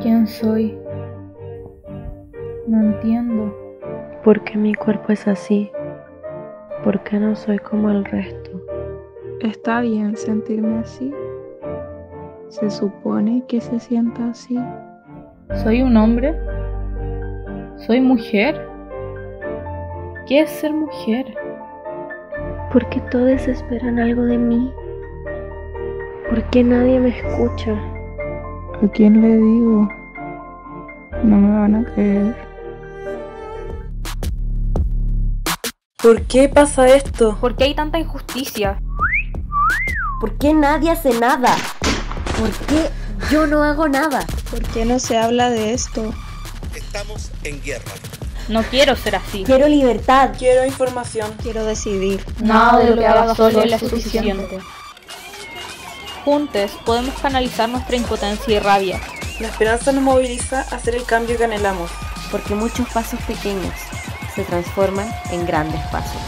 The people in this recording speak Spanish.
¿Quién soy? No entiendo. ¿Por qué mi cuerpo es así? ¿Por qué no soy como el resto? ¿Está bien sentirme así? ¿Se supone que se sienta así? ¿Soy un hombre? ¿Soy mujer? ¿Qué es ser mujer? ¿Por qué todos esperan algo de mí? ¿Por qué nadie me escucha? ¿A quién le digo? No me van a creer. ¿Por qué pasa esto? ¿Por qué hay tanta injusticia? ¿Por qué nadie hace nada? ¿Por qué yo no hago nada? ¿Por qué no se habla de esto? Estamos en guerra. No quiero ser así. Quiero libertad. Quiero información. Quiero decidir. Nada de lo que haga solo es suficiente. Juntos podemos canalizar nuestra impotencia y rabia. La esperanza nos moviliza a hacer el cambio que anhelamos. Porque muchos pasos pequeños se transforman en grandes pasos.